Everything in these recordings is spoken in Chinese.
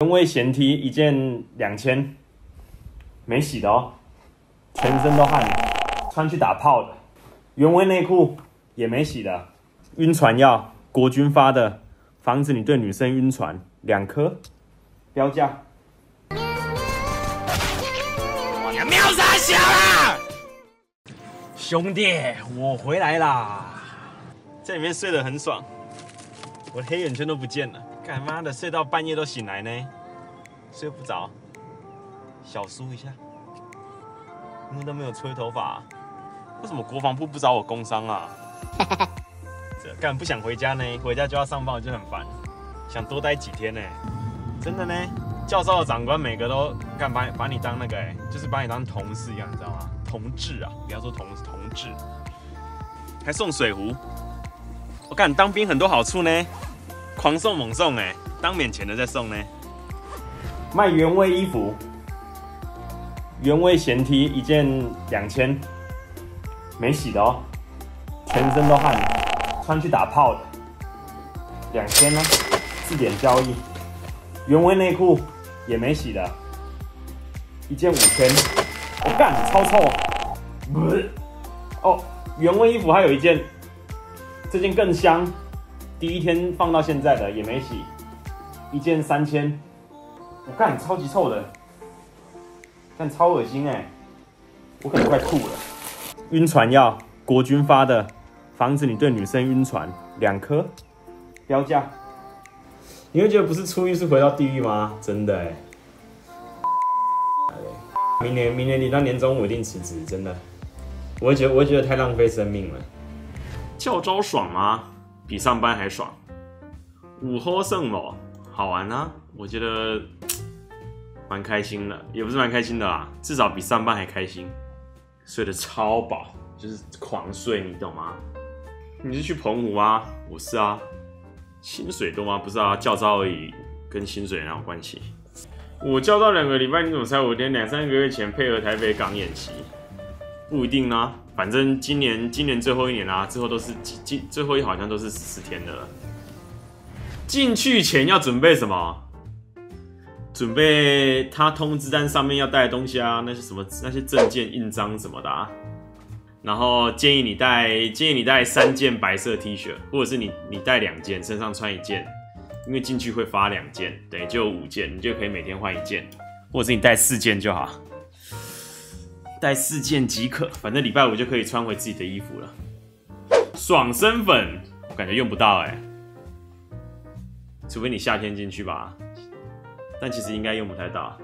原味咸 T 一件两千，没洗的哦，全身都汗，穿去打炮的。原味内裤也没洗的，晕船药国军发的，防止你对女生晕船，两颗，标价。你喵啥小啦？兄弟，我回来啦！在里面睡得很爽，我的黑眼圈都不见了。干妈的，睡到半夜都醒来呢，睡不着，小梳一下。因为都没有吹头发，为什么国防部不找我工伤啊？这干不想回家呢，回家就要上班，我就很烦。想多待几天呢，真的呢。教授的长官每个都干把把你当那个哎，就是把你当同事一样，你知道吗？同志啊，不要说同同志，还送水壶。我干当兵很多好处呢，狂送猛送哎，当免钱的再送呢。卖原味衣服，原味咸 T 一件两千，没洗的哦，全身都汗，穿去打炮的，两千呢，字典交易。原味内裤。也没洗的，一件五千，我干超臭，不是哦，原味衣服还有一件，这件更香，第一天放到现在的也没洗，一件三千，我干超级臭的，但超恶心哎，我可能快吐了。晕船药，国军发的，防止你对女生晕船，两颗，标价。你会觉得不是出狱是回到地狱吗？真的 哎！明年明年你到年终我一定辞职，真的。我会觉得我会觉得太浪费生命了。教招爽吗？比上班还爽。午后胜某好玩啊，我觉得蛮开心的，也不是蛮开心的啦，至少比上班还开心。睡得超饱，就是狂睡，你懂吗？你是去澎湖啊？我是啊。薪水多吗？不是啊，教招而已，跟薪水哪有关系？我教到两个礼拜，你怎么猜我连两三个月前配合台北港演习？不一定呢，反正今年今年最后一年啦，之后都是进最后一好像都是十四天的了。进去前要准备什么？准备他通知单上面要带的东西啊，那些什么那些证件、印章什么的啊。然后建议你带，建议你带三件白色 T 恤，或者是你你带两件，身上穿一件，因为进去会发两件，对，就五件，你就可以每天换一件，或者是你带四件就好，带四件即可，反正礼拜五就可以穿回自己的衣服了。爽身粉，我感觉用不到哎，除非你夏天进去吧，但其实应该用不太到。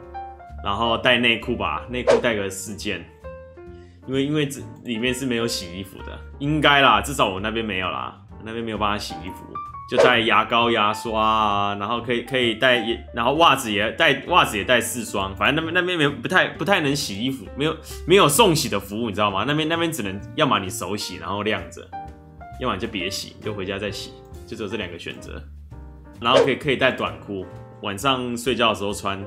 然后带内裤吧，内裤带个四件。因为因为这里面是没有洗衣服的，应该啦，至少我那边没有啦，那边没有帮他洗衣服，就带牙膏、牙刷啊，然后可以可以带也，然后袜子也带，袜子也带四双，反正那边那边没不太不太能洗衣服，没有没有送洗的服务，你知道吗？那边那边只能要么你手洗然后晾着，要么就别洗，就回家再洗，就只有这两个选择。然后可以可以带短裤，晚上睡觉的时候穿。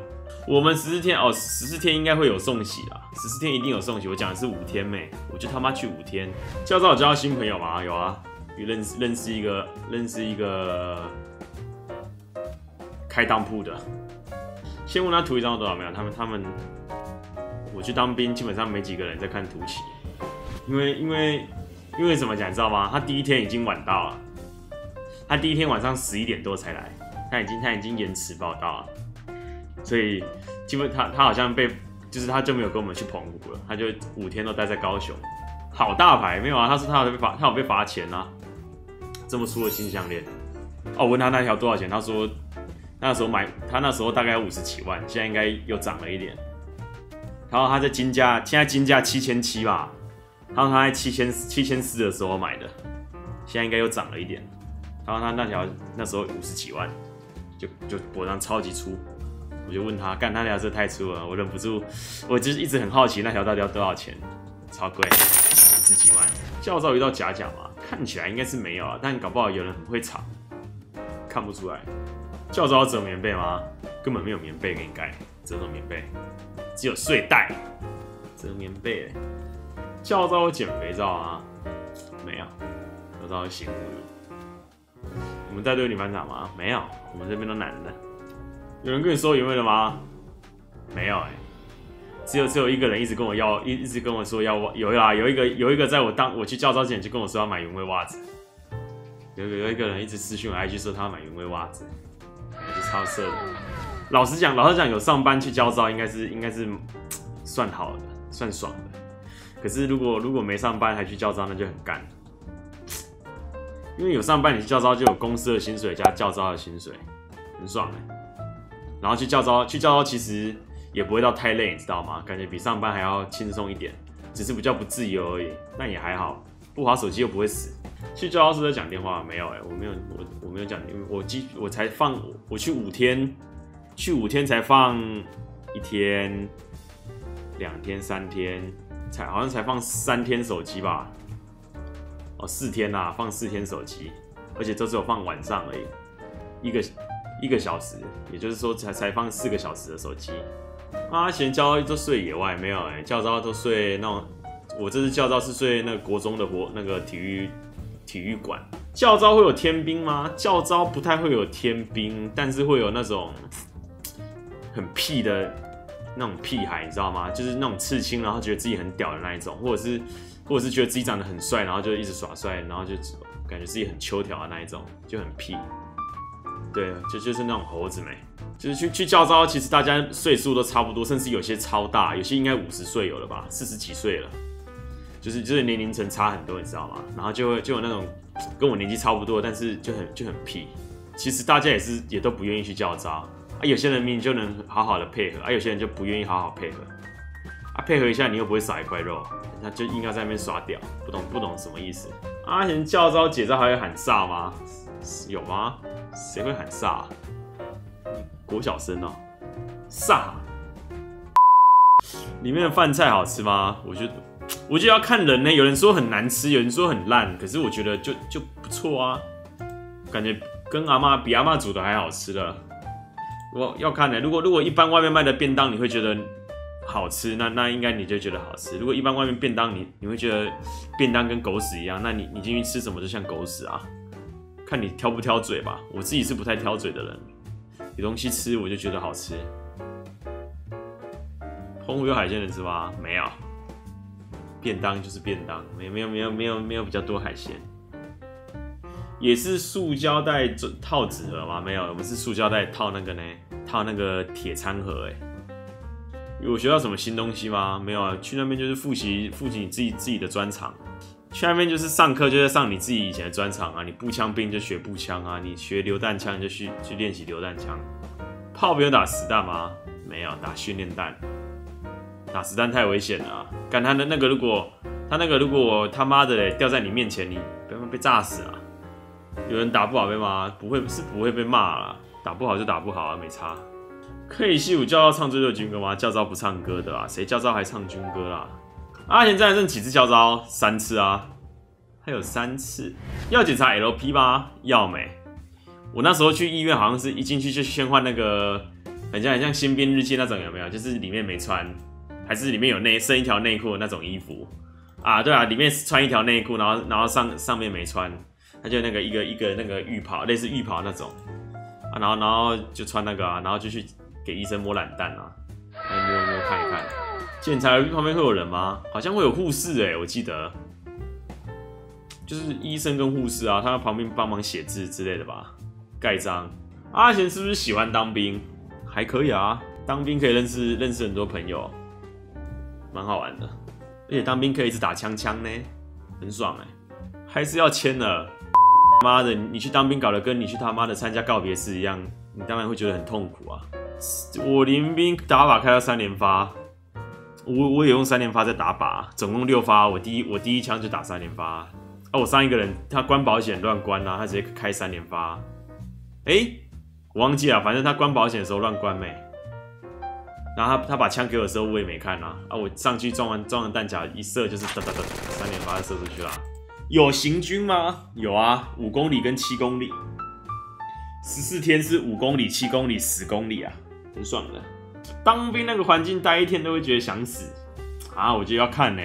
我们十四天哦，十四天应该会有送洗啦，十四天一定有送洗。我讲的是五天妹，我就他妈去五天。教招有交到新朋友吗？有啊，认识认识一个认识一个开当铺的。先问他图一张多少没有？他们他们，我去当兵基本上没几个人在看图旗，因为因为因为怎么讲你知道吗？他第一天已经晚到了，他第一天晚上十一点多才来，他已经他已经延迟报到了。所以，基本他他好像被，就是他就没有跟我们去澎湖了，他就五天都待在高雄。好大牌没有啊？他说他有被罚，他有被罚钱啊。这么粗的金项链，哦，问他那条多少钱？他说那时候买，他那时候大概五十几万，现在应该又涨了一点。然后他在金价，现在金价七千七吧。他说他在七千七千四的时候买的，现在应该又涨了一点。然后他那条那时候五十几万，就就脖上超级粗。我就问他，干那条是太粗了，我忍不住，我就是一直很好奇那条到底要多少钱，超贵，十几万。教招遇到假假吗？看起来应该是没有啊，但搞不好有人很会藏，看不出来。教招折棉被吗？根本没有棉被给你盖，折什么棉被？只有睡袋，折棉被。教招减肥照啊？没有，教招醒目。你们带队女班长吗？没有，我们这边都男的。有人跟你说原味的吗？没有哎，只有只有一个人一直跟我要，一一直跟我说要有啦，有一个有一个在我当我去教招之前就跟我说要买原味袜子，有有有一个人一直私讯我 IG 说他要买原味袜子，我就超色的。老实讲，老实讲，有上班去教招应该是应该是算好的，算爽的。可是如果如果没上班还去教招，那就很干。因为有上班你去教招就有公司的薪水加教招的薪水，很爽哎。然后去教招去教招其实也不会到太累，你知道吗？感觉比上班还要轻松一点，只是比较不自由而已。那也还好，不滑手机又不会死。去教招是在讲电话没有哎，我没有我我没有讲，因为我机我才放我去五天，去五天才放一天、两天、三天，才好像才放三天手机吧。哦，四天呐，放四天手机，而且都只有放晚上而已，一个一个小时，也就是说才才放四个小时的手机。阿贤教招都睡野外没有哎，教招都睡那种，我这次教招是睡那个国中的国那个体育体育馆。教招会有天兵吗？教招不太会有天兵，但是会有那种很屁的那种屁孩，你知道吗？就是那种刺青，然后觉得自己很屌的那一种，或者是。或者是觉得自己长得很帅，然后就一直耍帅，然后就感觉自己很秋条的那一种，就很屁。对，就就是那种猴子没，就是去去教招，其实大家岁数都差不多，甚至有些超大，有些应该五十岁有了吧，四十几岁了，就是就是年龄层差很多，你知道吗？然后就会就有那种跟我年纪差不多，但是就很就很屁。其实大家也是也都不愿意去教招啊，有些人明明就能好好的配合，而有些人就不愿意好好配合。啊，配合一下你又不会少一块肉。他就硬要在那边耍屌，不懂不懂什么意思？阿贤叫招解招还会喊煞吗？有吗？谁会喊煞？国小生哦，煞。里面的饭菜好吃吗？我觉得，我觉得要看人呢。有人说很难吃，有人说很烂，可是我觉得就就不错啊。感觉跟阿妈比阿妈煮的还好吃的。我要看呢。如果如果一般外面卖的便当，你会觉得？好吃，那那应该你就觉得好吃。如果一般外面便当，你你会觉得便当跟狗屎一样，那你你进去吃什么就像狗屎啊？看你挑不挑嘴吧。我自己是不太挑嘴的人，有东西吃我就觉得好吃。澎湖有海鲜的是吧？没有，便当就是便当，没没有没有没有没有比较多海鲜。也是塑胶袋套纸盒吗？没有，我们是塑胶袋套那个呢，套那个铁餐盒哎。有学到什么新东西吗？没有啊，去那边就是复习复习你自己自己的专长。去那边就是上课就在上你自己以前的专长啊，你步枪兵就学步枪啊，你学榴弹枪就去去练习榴弹枪。炮兵有打实弹吗？没有，打训练弹。打实弹太危险了，干他的那个如果他那个如果他妈的掉在你面前，你不要被炸死啊！有人打不好被骂，不会是不会被骂了，打不好就打不好啊，没差。可以西武教招唱最后军歌吗？教招不唱歌的啊，谁教招还唱军歌啦？阿贤在剩几次教招？三次啊，还有三次要检查 LP 吗？要没？我那时候去医院，好像是一进去就先换那个，很像很像新兵日记那种，有没有？就是里面没穿，还是里面有内剩一条内裤那种衣服啊？对啊，里面穿一条内裤，然后然后上上面没穿，他就那个一个一个那个浴袍，类似浴袍那种啊，然后然后就穿那个啊，然后就去。给医生摸懒蛋啊，摸一。检查旁边会有人吗？好像会有护士哎，我记得，就是医生跟护士啊，他在旁边帮忙写字之类的吧，盖章。阿贤是不是喜欢当兵？还可以啊，当兵可以认识认识很多朋友，蛮好玩的。而且当兵可以一直打枪枪呢，很爽哎。还是要签了，妈的，你去当兵搞得跟你去他妈的参加告别式一样，你当然会觉得很痛苦啊。我临兵打靶开到三连发，我我也用三连发在打靶，总共六发。我第一我第一枪就打三连发。啊，我上一个人他关保险乱关啊，他直接开三连发。哎，我忘记了，反正他关保险的时候乱关没。然后他他把枪给我的时候我也没看啊。啊，我上去装完装完弹夹一射就是哒哒哒三连发射出去了。有行军吗？有啊，五公里跟七公里。十四天是五公里、七公里、十公里啊。很爽的，当兵那个环境待一天都会觉得想死啊！我觉得要看呢，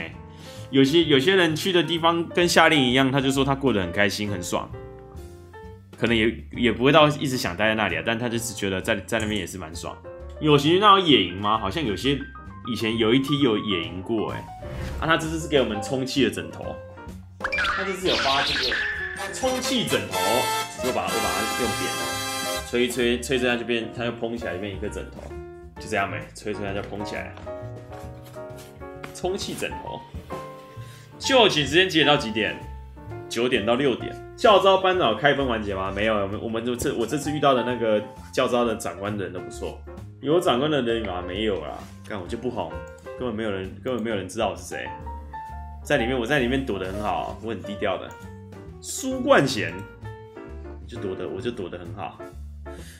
有些有些人去的地方跟夏令营一样，他就说他过得很开心很爽。可能也也不会到一直想待在那里啊，但他就是觉得在在那边也是蛮爽。有行那种野营吗？好像有些以前有一梯有野营过，哎，啊，他这次是给我们充气的枕头，他这次有发这个充气枕头，就把我把它用扁了，吹一吹吹这样就变，它就蓬起来变一个枕头，就这样没，吹吹它就蓬起来，充气枕头。就寝时间几点到几点？九点到六点。教招班长开分环节吗？没有，我们我们这我这次遇到的那个教招的长官的人都不错。有长官的人吗？没有啦。看我就不红，根本没有人，根本没有人知道我是谁。在里面，我在里面躲得很好，我很低调的。苏冠贤就躲得，我就躲得很好。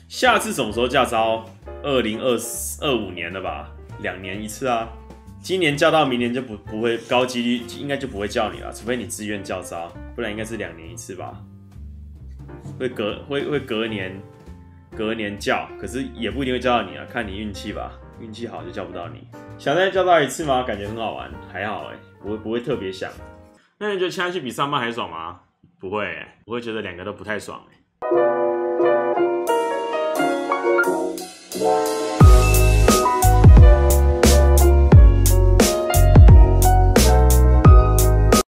下次什么时候驾招？二零二四二五年了吧？两年一次啊。今年叫到明年就不不会高几率，应该就不会叫你了，除非你自愿叫招，不然应该是两年一次吧。会隔会会隔年隔年叫，可是也不一定会叫到你啊，看你运气吧，运气好就叫不到你。想再叫到一次吗？感觉很好玩，还好哎，不会不会特别想。那你觉得现在去比上班还爽吗？不会，我会觉得两个都不太爽哎。